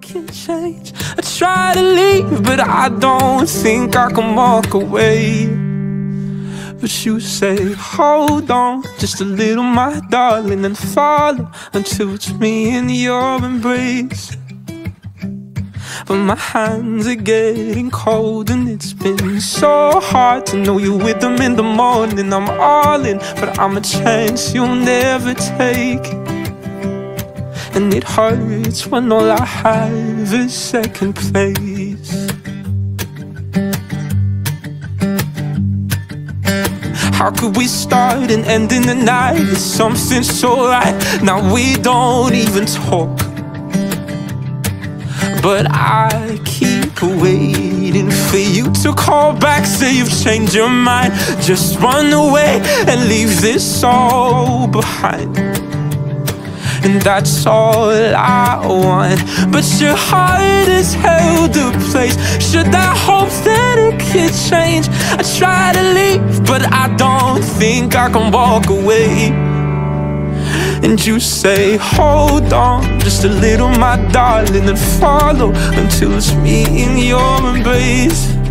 can change. I try to leave, but I don't think I can walk away. But you say, hold on just a little, my darling, and follow until it's me in your embrace. But my hands are getting cold, and it's been so hard to know you with them in the morning. I'm all in, but I'm a chance you'll never take. And it hurts when all I have is second place. How could we start and end in the night? It's something so right. Now we don't even talk. But I keep waiting for you to call back, say you've changed your mind. Just run away and leave this all behind. And that's all I want. But your heart has held a place. Should I hope that it could change? I try to leave, but I don't think I can walk away. And you say, hold on just a little, my darling, and follow until it's me in your embrace.